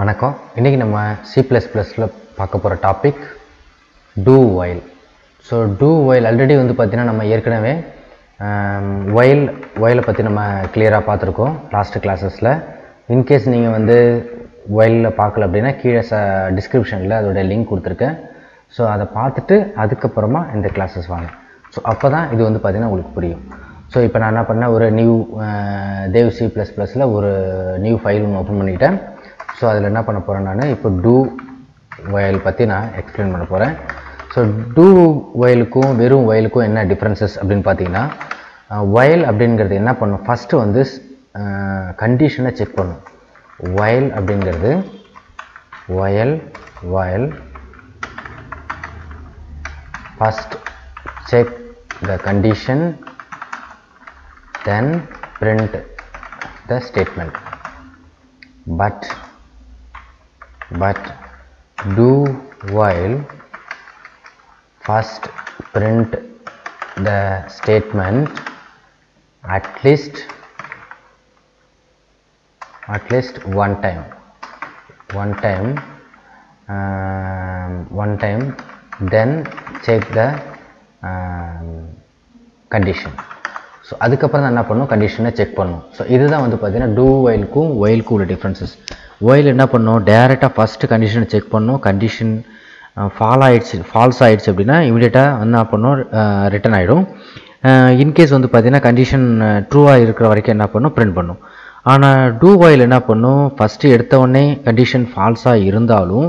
வணக்கம். இன்றைக்கி நம்ம சி ப்ளஸ் ப்ளஸில் பார்க்க போகிற topic do while so do while already வந்து பார்த்திங்கன்னா நம்ம ஏற்கனவே ஒயில் ஒயிலை பற்றி நம்ம கிளியராக பார்த்துருக்கோம் லாஸ்ட்டு கிளாஸஸில் இன்கேஸ் நீங்கள் வந்து ஒயிலில் பார்க்கல அப்படின்னா கீழே ச டிஸ்கிரிப்ஷனில் அதோட லிங்க் கொடுத்துருக்கேன். ஸோ அதை பார்த்துட்டு அதுக்கப்புறமா இந்த கிளாஸஸ் வாங்க. ஸோ அப்போ தான் இது வந்து பார்த்திங்கன்னா உங்களுக்கு புரியும். ஸோ இப்போ நான் என்ன பண்ணேன்? ஒரு நியூ தேவ் சி ப்ளஸ் ப்ளஸில் ஒரு நியூ ஃபைல் ஒன்று ஓப்பன் பண்ணிட்டேன். ஸோ அதில் என்ன பண்ண போகிறேன் நான்? இப்போ டூ வயல் பற்றி நான் எக்ஸ்பிளைன் பண்ண போகிறேன் ஸோ டூ வயலுக்கும் வெறும் வயலுக்கும் என்ன டிஃப்ரென்சஸ் அப்படின்னு பார்த்தீங்கன்னா வயல் அப்படிங்கிறது என்ன பண்ணும்? ஃபஸ்ட்டு வந்து கண்டிஷனை செக் பண்ணும். வயல் அப்படிங்கிறது வயல் வயல் first check the condition then print the statement. But but do while first print the statement at least at least one time one time um, one time then check the um, condition so அதுக்கப்புறம் தான் என்ன பண்ணும் கண்டிஷனை check பண்ணும் so இதுதான் வந்து பார்த்தீங்கன்னா two ஒயிலுக்கும் ஒயிலுக்கும் உள்ள டிஃப்ரென்சஸ் While என்ன பண்ணும்? டேரெக்டாக ஃபஸ்ட்டு கண்டிஷனை செக் பண்ணும். கண்டிஷன் ஃபால் ஆகிடுச்சு ஃபால்ஸ் ஆகிடுச்சு அப்படின்னா இமீடியட்டாக என்ன பண்ணும்? ரிட்டன் ஆகிடும் இன்கேஸ் வந்து பார்த்தீங்கன்னா கண்டிஷன் ட்ரூவாக இருக்கிற வரைக்கும் என்ன பண்ணும்? பிரிண்ட் பண்ணும். ஆனால் டூ ஒயில் என்ன பண்ணும்? ஃபஸ்ட்டு எடுத்த உடனே கண்டிஷன் ஃபால்ஸாக இருந்தாலும்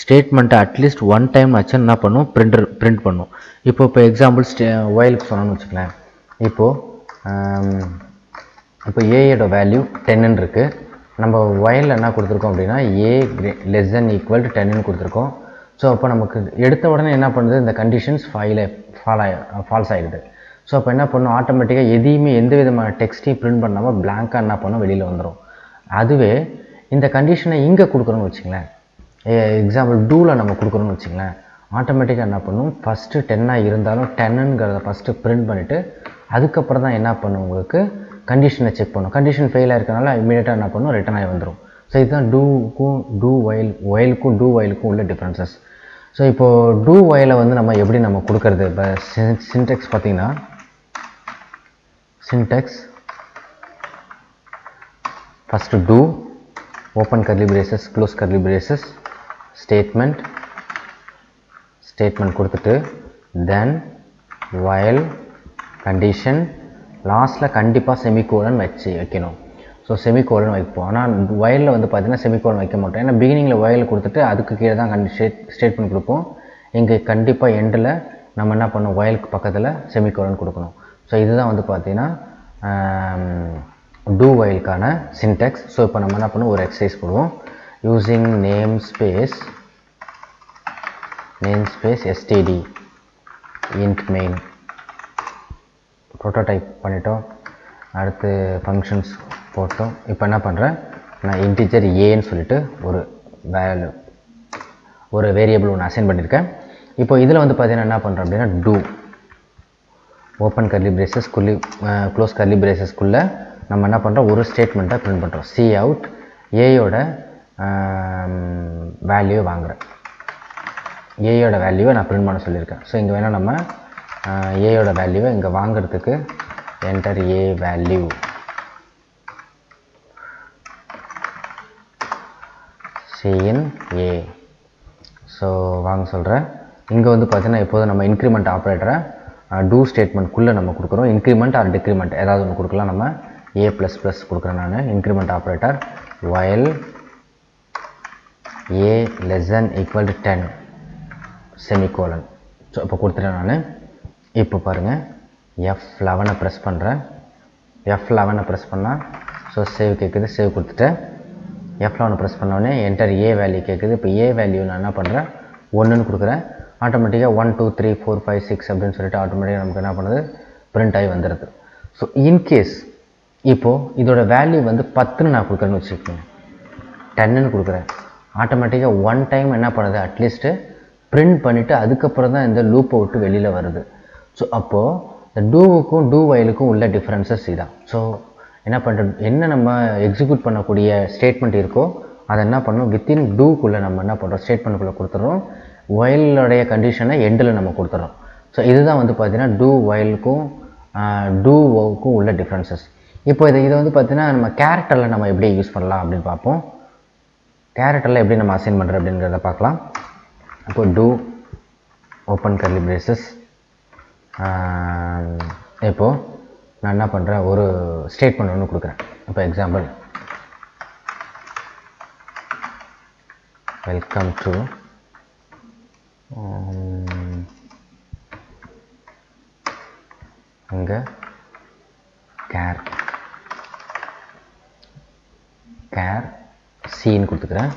ஸ்டேட்மெண்ட்டை அட்லீஸ்ட் ஒன் டைம் ஆச்சு என்ன பண்ணும்? பிரிண்டர் பிரிண்ட் பண்ணும். இப்போ இப்போ எக்ஸாம்பிள் ஸ்டே ஒயிலுக்கு சொன்னோன்னு வச்சுக்கலாம் இப்போது இப்போ ஏயோட வேல்யூ டென்னு இருக்குது நம்ம வயலில் என்ன கொடுத்துருக்கோம் அப்படின்னா A grey less than equal to டென்னு கொடுத்துருக்கோம். ஸோ அப்போ நமக்கு எடுத்த உடனே என்ன பண்ணுது? இந்த கண்டிஷன்ஸ் ஃபைல ஃபால் ஆகி ஃபால்ஸ் ஆகிடுது ஸோ அப்போ என்ன பண்ணும்? ஆட்டோமேட்டிக்காக எதையுமே எந்த விதமான டெக்ஸ்ட்டையும் பிரிண்ட் பண்ணாமல் பிளாங்காக என்ன பண்ணும்? வெளியில் வந்துடும் அதுவே இந்த கண்டிஷனை இங்கே கொடுக்குறோன்னு வச்சுங்களேன். எக்ஸாம்பிள் டூவில் நம்ம கொடுக்குறோன்னு வச்சுங்களேன். ஆட்டோமேட்டிக்காக என்ன பண்ணும்? ஃபஸ்ட்டு டென்னாக இருந்தாலும் டென்னுங்கிறத ஃபஸ்ட்டு பிரிண்ட் பண்ணிவிட்டு அதுக்கப்புறம் தான் என்ன பண்ணும் உங்களுக்கு? கண்டிஷனை செக் பண்ணும். கண்டிஷன் ஃபெயில் ஆயிருக்கனால இமீடியட்டாக என்ன பண்ணும்? ரிட்டன் ஆகி வந்துடும் ஸோ இதுதான் டூக்கும் டூ ஒயில் ஒயிலுக்கும் டூ ஒயிலுக்கும் உள்ள டிஃப்ரென்சஸ் ஸோ இப்போது டூ ஒயிலை வந்து நம்ம எப்படி நம்ம கொடுக்கறது? இப்போ சின்டெக்ஸ் பார்த்திங்கன்னா syntax first do open curly braces close curly braces statement statement கொடுத்துட்டு தென் வயல் கண்டிஷன் லாஸ்ட்டில் கண்டிப்பாக செமிகோலன் வச்சு வைக்கணும். ஸோ செமிகோலன் வைப்போம். ஆனால் வயலில் வந்து பார்த்தீங்கன்னா செமிகோலன் வைக்க மாட்டோம். ஏன்னா பிகினிங்கில் வயல் கொடுத்துட்டு அதுக்கு கீழே தான் கண்டி ஸ்டேட் பண்ணி கொடுப்போம். இங்கே கண்டிப்பாக எண்டில் நம்ம என்ன பண்ணோம் வயலுக்கு பக்கத்தில் செமிகோலன் கொடுக்கணும். ஸோ இதுதான் வந்து பார்த்தீங்கன்னா டூ வயலுக்கான சின்டெக்ஸ் ஸோ இப்போ நம்ம என்ன பண்ணுவோம்? ஒரு எக்ஸசைஸ் போடுவோம். Using namespace namespace STD int main prototype பண்ணிட்டோம். அடுத்து ஃபங்க்ஷன்ஸ் போட்டோம். இப்போ என்ன பண்ணுறேன் நான் இன்டிஜர் ஏன்னு சொல்லிட்டு ஒரு வேல்யூ ஒரு வேரியபிள் ஒன்று அசைன் பண்ணியிருக்கேன் இப்போ இதில் வந்து பார்த்தீங்கன்னா என்ன பண்ணுறோம் அப்படின்னா டூ ஓப்பன் கர்லி பிரேசஸ் குள்ளி க்ளோஸ் கர்லி பிரேசஸ்க்குள்ளே நம்ம என்ன பண்ணுறோம் ஒரு ஸ்டேட்மெண்ட்டை பிரிண்ட் பண்ணுறோம் சி அவுட் ஏயோட வேல்யூ வாங்குகிறேன் ஏயோட வேல்யூவை நான் பிரிண்ட் பண்ண சொல்லியிருக்கேன். ஸோ இங்கே வேணால் நம்ம ஏயோட வேல்யூவை இங்கே வாங்குறதுக்கு enter A value cin A so வாங்க சொல்கிறேன் இங்கே வந்து பார்த்தீங்கன்னா இப்போது நம்ம இன்க்ரிமெண்ட் ஆப்ரேட்டரை டூ ஸ்டேட்மெண்ட்குள்ளே நம்ம கொடுக்குறோம். இன்க்ரிமெண்ட் ஆர் டிக்ரிமெண்ட் ஏதாவது ஒன்று கொடுக்கலாம் நம்ம. ஏ ப்ளஸ் ப்ளஸ் கொடுக்குறேன் நான். Increment operator while a less than equal to ten semicolon so இப்போ கொடுத்துட்டேன் நான். இப்போ பாருங்கள் எஃப் லெவனை ப்ரெஸ் பண்ணுறேன் எஃப் லெவனை ப்ரெஸ் பண்ணால் ஸோ சேவ் கேட்குது சேவ் கொடுத்துட்டு எஃப் லெவனை ப்ரெஸ் பண்ணோடனே என்டர் ஏ வேல்யூ கேட்குது இப்போ ஏ வேல்யூ நான் என்ன பண்ணுறேன் ஒன்றுன்னு கொடுக்குறேன். ஆட்டோமேட்டிக்காக one two three four five six அப்படின்னு சொல்லிட்டு ஆட்டோமேட்டிக்காக நமக்கு என்ன பண்ணுது? பிரிண்ட் ஆகி வந்துடுது ஸோ இன்கேஸ் இப்போது இதோட வேல்யூ வந்து பத்துன்னு நான் கொடுக்குறேன்னு வச்சுக்கோங்க. டென்னுன்னு கொடுக்குறேன். ஆட்டோமேட்டிக்காக ஒன் டைம் என்ன பண்ணுது? அட்லீஸ்ட்டு பிரிண்ட் பண்ணிவிட்டு அதுக்கப்புறம் தான் இந்த லூப்பை விட்டு வெளியில் வருது. ஸோ அப்போது இந்த டூவுக்கும் டூ வயலுக்கும் உள்ள டிஃப்ரென்சஸ் இதான் ஸோ என்ன பண்ணுறது என்ன நம்ம எக்ஸிக்யூட் பண்ணக்கூடிய ஸ்டேட்மெண்ட் இருக்கோ அதை என்ன பண்ணணும் வித்தின் டூக்குள்ளே நம்ம என்ன பண்ணுறோம் ஸ்டேட்மெண்ட்டுக்குள்ளே கொடுத்துட்றோம். ஒயிலுடைய கண்டிஷனை எண்டில் நம்ம கொடுத்துட்றோம். ஸோ இதுதான் வந்து பார்த்திங்கன்னா டூ ஒயிலுக்கும் டூ ஒவுக்கும் உள்ள டிஃப்ரென்சஸ் இப்போ இது இதை வந்து பார்த்தீங்கன்னா நம்ம கேரக்டரில் நம்ம எப்படி யூஸ் பண்ணலாம் அப்படின்னு பார்ப்போம். கேரக்டரில் எப்படி நம்ம அசைன் பண்ணுறது அப்படிங்கிறத பார்க்கலாம். இப்போ டூ ஓப்பன் கர்லி பிரேசஸ் இப்போது நான் என்ன பண்ணுறேன் ஒரு ஸ்டேட்மெண்ட் ஒன்று கொடுக்குறேன். இப்போ எக்ஸாம்பிள் வெல்கம் டு இங்கே கேர் கேர் சின்னு கொடுத்துக்கிறேன்.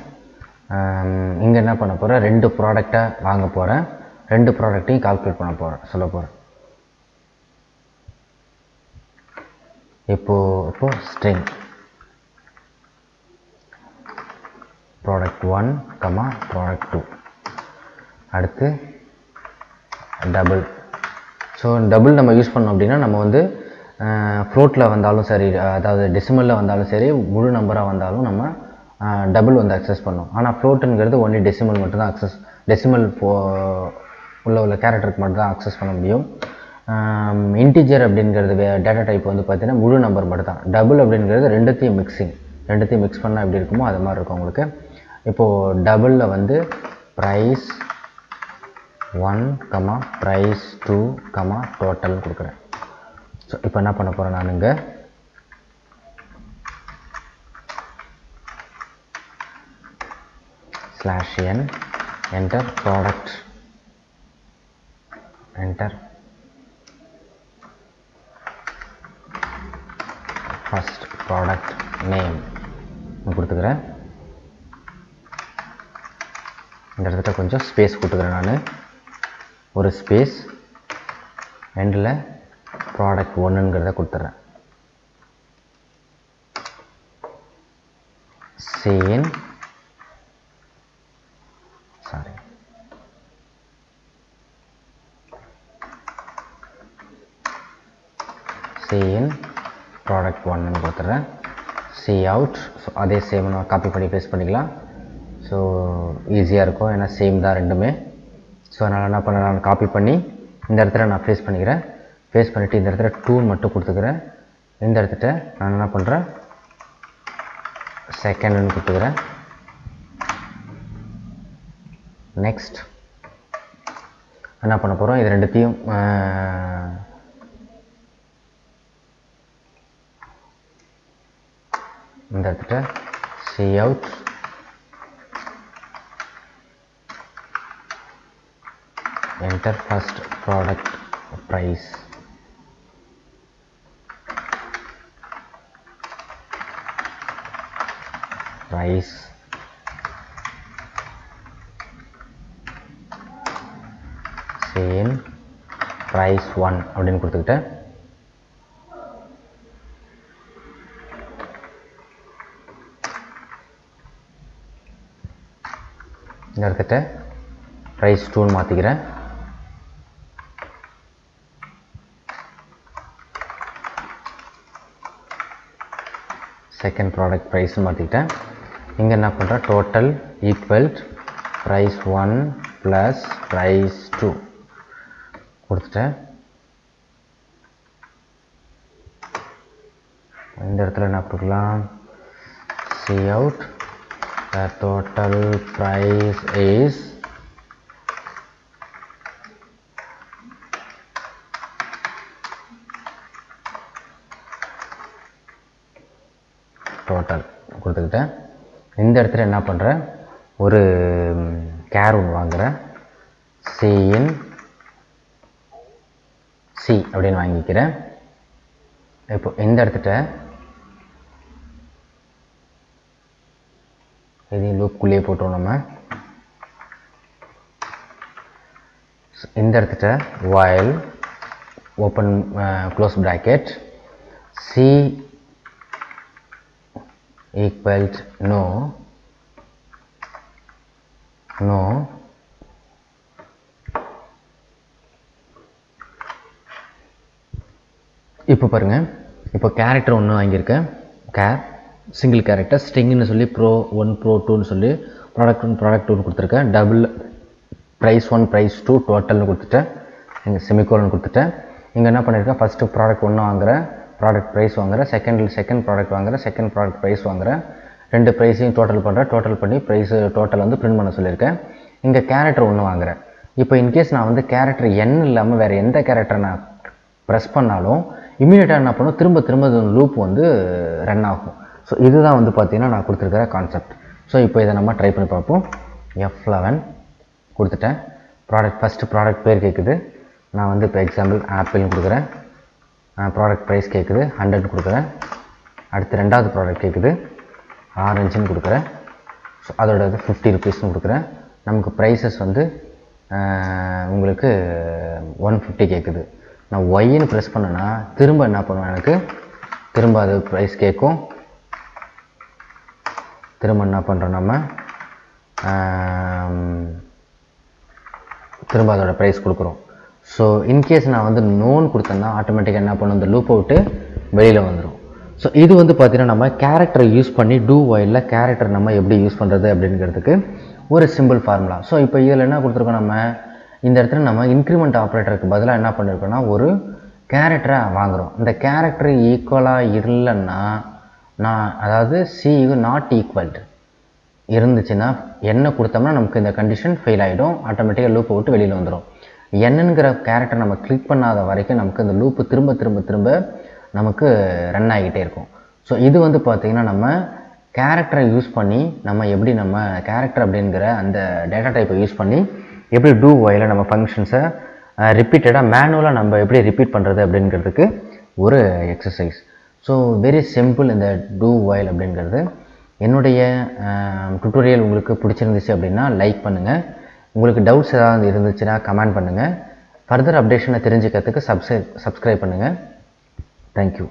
Um, இங்கே என்ன பண்ண போகிறேன் ரெண்டு ப்ராடக்டை வாங்க போகிறேன் ரெண்டு ப்ராடக்ட்டையும் கால்குலேட் பண்ண போகிறேன் சொல்ல போகிறேன் இப்போது இப்போது string product one comma product two அடுத்து டபுள் ஸோ டபுள் நம்ம யூஸ் பண்ணோம் அப்படின்னா நம்ம வந்து ஃப்ளோட்டில் வந்தாலும் சரி அதாவது டெசிமலில் வந்தாலும் சரி முழு நம்பராக வந்தாலும் நம்ம டபுள் வந்து அக்சஸ் பண்ணோம். ஆனால் ஃப்ளோட்டுங்கிறது ஒன்லி டெசிமல் மட்டும்தான் அக்சஸ் டெசிமல் ஃபோ உள்ள உள்ள கேரக்டருக்கு மட்டும் தான் அக்சஸ் பண்ண முடியும். இன்டிஜர் அப்படிங்கிறது டேட்டா டைப் வந்து பார்த்திங்கன்னா முழு நம்பர் மட்டும் தான் டபுள் அப்படிங்கிறது ரெண்டுத்தையும் மிக்சிங் ரெண்டுத்தையும் மிக்ஸ் பண்ணால் எப்படி இருக்குமோ அது மாதிரி இருக்கும் உங்களுக்கு. இப்போது டபுளில் வந்து price one comma price two comma total கொடுக்குறேன். ஸோ இப்போ என்ன பண்ண போகிறேன் நான் இங்கே? Slash N enter product enter first product name கொடுத்துக்கிறேன். இந்த இடத்துல கொஞ்சம் ஸ்பேஸ் கொடுத்துக்கிறேன் நான். ஒரு ஸ்பேஸ் எண்டில் ப்ராடக்ட் ஒன்றுங்கிறத கொடுத்துட்றேன் சேன் சாரி சேன் ப்ராடக்ட் ஒன்னு கொடுத்துட்றேன். சி அவுட் ஸோ அதே சேம் நான் காப்பி பண்ணி பேஸ்ட் பண்ணிக்கலாம். ஸோ ஈஸியாக இருக்கும். ஏன்னா சேம் தான் ரெண்டுமே. ஸோ அதனால் என்ன பண்ண நான் காப்பி பண்ணி இந்த இடத்துல நான் ஃபேஸ் பண்ணிக்கிறேன். ஃபேஸ் பண்ணிவிட்டு இந்த இடத்துல டூ மட்டும் கொடுத்துக்கிறேன். இந்த இடத்துல நான் என்ன பண்ணுறேன் செகண்டுன்னு கொடுத்துக்கிறேன். நெக்ஸ்ட் என்ன பண்ண போகிறோம் இது ரெண்டுத்தையும் இந்த இடத்துல cout enter first product price price same price 1 அப்படின்னு கொடுத்துக்கிட்டேன் இந்த இடத்துல ப்ரைஸ் டூன்னு மாற்றிக்கிறேன் செகண்ட் ப்ராடக்ட் ப்ரைஸ்னு மாற்றிக்கிட்டேன் இங்கே என்ன பண்ணுறேன் total equal price one plus price two கொடுத்துட்டேன். இந்த இடத்துல என்ன கொடுக்கலாம்? Cout the total price is total கொடுத்துக்கிட்டேன் இந்த இடத்துல என்ன பண்ணுறேன் ஒரு கேர் ஒன்று வாங்குகிறேன் சிஇன் சி அப்படின்னு வாங்கிக்கிறேன் இப்போ இந்த இடத்துல இதையும் லூப்புக்குள்ளேயே போட்டோம் நம்ம. இந்த இடத்துல while open close bracket C equals no. No. இப்போ பாருங்க. இப்போ கேரக்டர் ஒன்று வாங்கியிருக்கேன். கேர் சிங்கிள் கேரக்டர் ஸ்டிங்னு சொல்லி ப்ரோ ஒன் ப்ரோ டூன்னு சொல்லி ப்ராடக்ட் ஒன் ப்ராடக்ட் டூன்னு கொடுத்துருக்கேன். Double price one price two டோட்டல்னு கொடுத்துட்டேன். இங்கே செமிகோலன் கொடுத்துட்டேன். இங்கே என்ன பண்ணியிருக்கேன் ஃபஸ்ட்டு ப்ராடக்ட் ஒன்று வாங்குகிறேன் ப்ராடக்ட் ப்ரைஸ் வாங்குறேன். செகண்ட் செகண்ட் ப்ராடக்ட் வாங்குகிறேன் செகண்ட் ப்ராடக்ட் ப்ரைஸ் வாங்குறேன். ரெண்டு ப்ரைஸையும் டோட்டல் பண்ணுறேன் டோட்டல் பண்ணி ப்ரைஸ் டோட்டல் வந்து பிரிண்ட் பண்ண சொல்லியிருக்கேன். இங்கே கேரக்டர் ஒன்று வாங்குறேன். இப்போ இன்கேஸ் நான் வந்து கேரக்டர் என் இல்லாமல் வேறு எந்த கேரக்டர் நான் ப்ரெஸ் பண்ணாலும் இமீடியட்டாக என்ன பண்ணும்? திரும்ப திரும்ப லூப் வந்து ரன் ஆகும். ஸோ இதுதான் வந்து பார்த்தீங்கன்னா நான் கொடுத்துருக்கிற கான்செப்ட் ஸோ இப்போ இதை நம்ம ட்ரை பண்ணி பார்ப்போம். எஃப் லெவன் கொடுத்துட்டேன். ப்ராடக்ட் ஃபஸ்ட்டு ப்ராடக்ட் பேர் கேட்குது நான் வந்து இப்போ எக்ஸாம்பிள் ஆப்பிள்னு கொடுக்குறேன். ப்ராடக்ட் ப்ரைஸ் கேட்குது ஹண்ட்ரட் கொடுக்குறேன். அடுத்து ரெண்டாவது ப்ராடக்ட் கேட்குது ஆரஞ்சுன்னு கொடுக்குறேன். ஸோ அதோட இது ஃபிஃப்டி ருபீஸ்னு கொடுக்குறேன். நமக்கு ப்ரைஸஸ் வந்து உங்களுக்கு ஒன் ஃபிஃப்டி கேட்குது நான் ஒய்ன்னு ப்ரெஸ் பண்ணேன்னா திரும்ப என்ன பண்ணுவேன் எனக்கு? திரும்ப அது ப்ரைஸ் கேட்கும் திரும்ப என்ன பண்ணுறோம் நம்ம? திரும்ப அதோட ப்ரைஸ் கொடுக்குறோம். ஸோ இன்கேஸ் நான் வந்து நோன் கொடுத்தேன்னா ஆட்டோமேட்டிக்காக என்ன பண்ணும்? இந்த லூப் அவுட்டு வெளியில் வந்துடும் ஸோ இது வந்து பார்த்திங்கன்னா நம்ம கேரக்டரை யூஸ் பண்ணி டூ ஒயிலில் கேரக்டர் நம்ம எப்படி யூஸ் பண்ணுறது அப்படிங்கிறதுக்கு ஒரு சிம்பிள் ஃபார்முலா ஸோ இப்போ இதில் என்ன கொடுத்துருக்கோம் நம்ம? இந்த இடத்துல நம்ம இன்க்ரிமெண்ட் ஆப்ரேட்டருக்கு பதிலாக என்ன பண்ணியிருக்கோம்னா ஒரு கேரக்டரை வாங்குகிறோம் இந்த கேரக்டர் ஈக்குவலாக இல்லைன்னா நான் அதாவது சி நாட் ஈக்குவல் இருந்துச்சுன்னா என்ன கொடுத்தோம்னா நமக்கு இந்த கண்டிஷன் ஃபெயில் ஆகிடும் ஆட்டோமேட்டிக்காக லூப்பை விட்டு வெளியில் வந்துடும் என்னங்கிற கேரக்டர் நம்ம கிளிக் பண்ணாத வரைக்கும் நமக்கு இந்த லூப்பு திரும்ப திரும்ப திரும்ப நமக்கு ரன் ஆகிட்டே இருக்கும். ஸோ இது வந்து பார்த்திங்கன்னா நம்ம கேரக்டரை யூஸ் பண்ணி நம்ம எப்படி நம்ம கேரக்டர் அப்படிங்கிற அந்த டேட்டா டைப்பை யூஸ் பண்ணி எப்படி டூ ஒயில் நம்ம ஃபங்க்ஷன்ஸை ரிப்பீட்டடாக மேனுவலாக நம்ம எப்படி ரிப்பீட் பண்ணுறது அப்படிங்கிறதுக்கு ஒரு எக்ஸசைஸ் ஸோ வெரி சிம்பிள் இந்த டூ ஒயில் அப்படிங்கிறது. என்னுடைய டுட்டோரியல் உங்களுக்கு பிடிச்சிருந்துச்சு அப்படின்னா லைக் பண்ணுங்கள் உங்களுக்கு டவுட்ஸ் ஏதாவது இருந்துச்சுன்னா கமெண்ட் பண்ணுங்கள் ஃபர்தர் அப்டேஷனை தெரிஞ்சுக்கிறதுக்கு சப்ஸ்கிரைப் சப்ஸ்கிரைப் பண்ணுங்கள் தேங்க்யூ